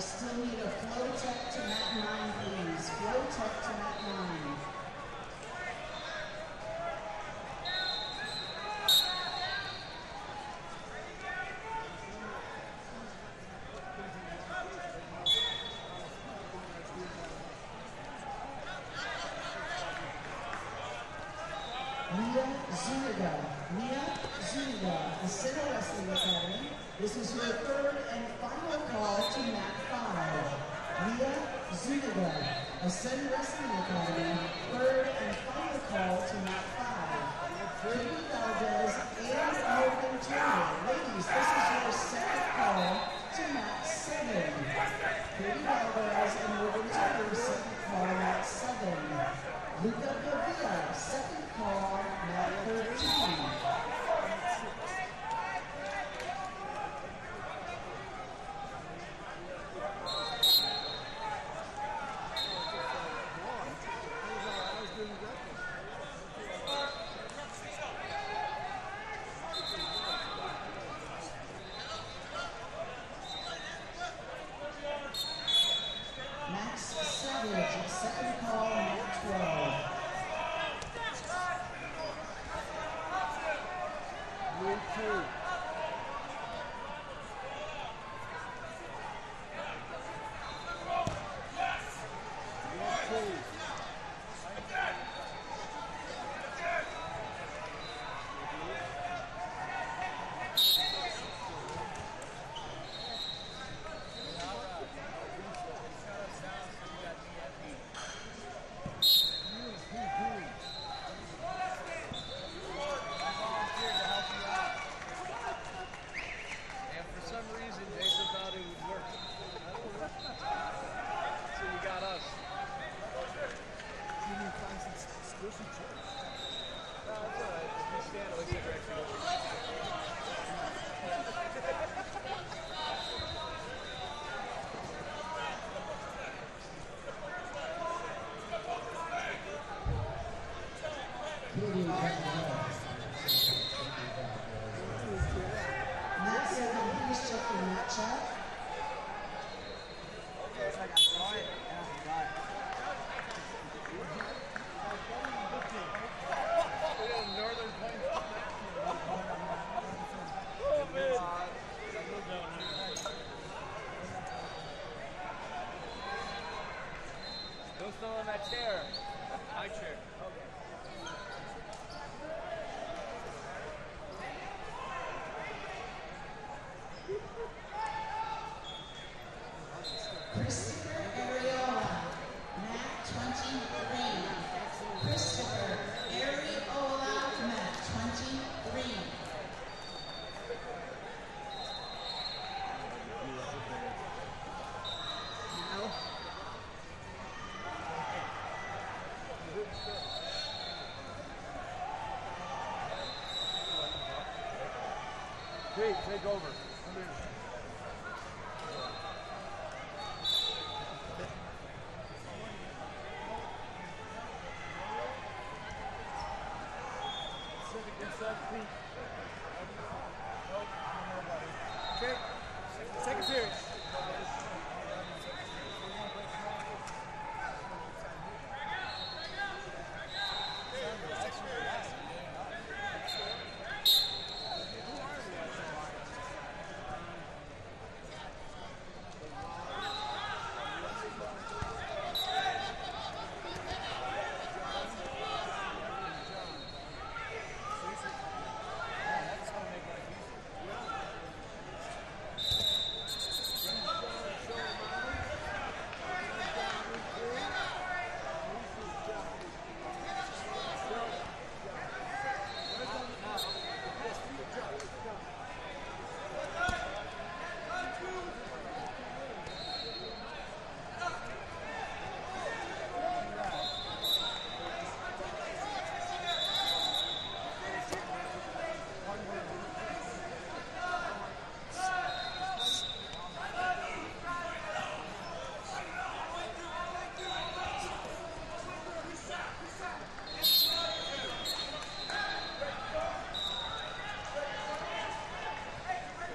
still need a Flo tech to mat 9, please. Flo tech to mat 9. Zuniga. Leah Zuniga, Ascend Wrestling Academy. This is your third and final call to mat five. Leah Zuniga, Ascend Wrestling Academy, third and final call to mat five. Katie Valdez and Morgan Turner. Ladies, this is your second call to mat seven. Katie Valdez and Morgan Turner, second call, mat seven. Luca Pavia, second call, mat 13. Max Savage, second call, mat 12. And for some reason, Jason thought it would work. So you got us. No, that's Stand on that chair. My chair. Okay. Pete, take over. Come here. Okay. Second period.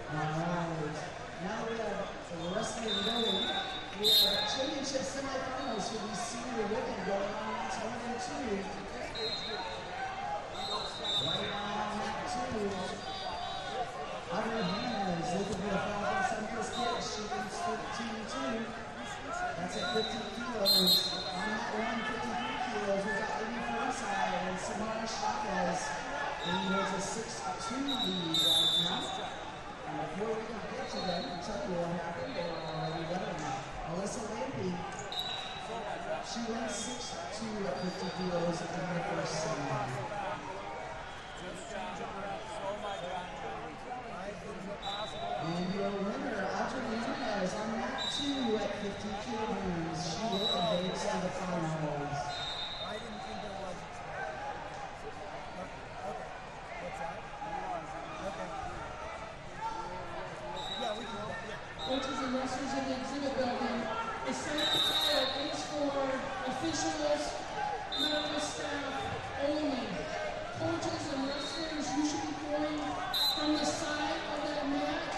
All right. Now we have So the rest of the going. We have championship semifinals for these senior women going on one and two. Right now, mat two. Audrey Jimenez looking for the Falcon Suncoast Kids. She thinks 13 2. That's at 50 kilos. On that one, 53 kilos, we've got Amy Forsyth and Samara Chavez. Amy holds a 6-2 lead right now. And before we can get to them and tell you Alyssa Lampe, she went 6-2 at 50 kilos in the first semi. And your winner, Audrey Jimenez, on mat two at 50 kilograms. She will advance to the finals. I didn't think there was. Okay. What's that? Okay. Yeah, we can do that. Yeah. Coaches and wrestlers in the exhibit building. The center tile is for officials, medical staff only. Coaches and wrestlers, you should be going from the side of that mat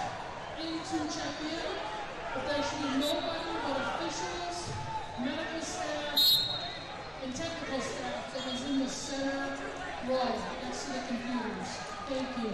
into check-in. But there should be nobody but officials, medical staff, and technical staff that is in the center row next to the computers. Thank you.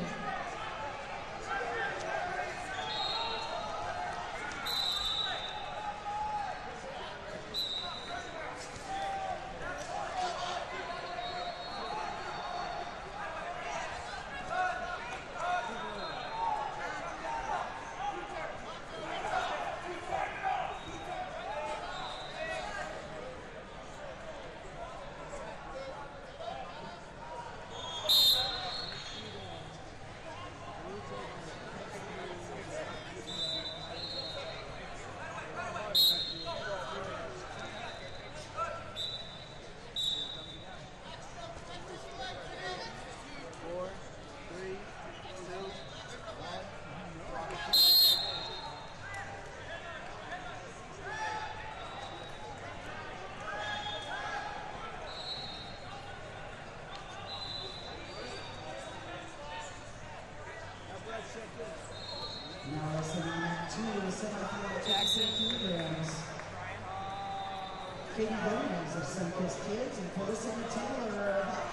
Four, three, two, one. Now wrestling on mat two, semifinal Jackson kilograms. Katie Gomez of Suncoast Kids and Felicity Taylor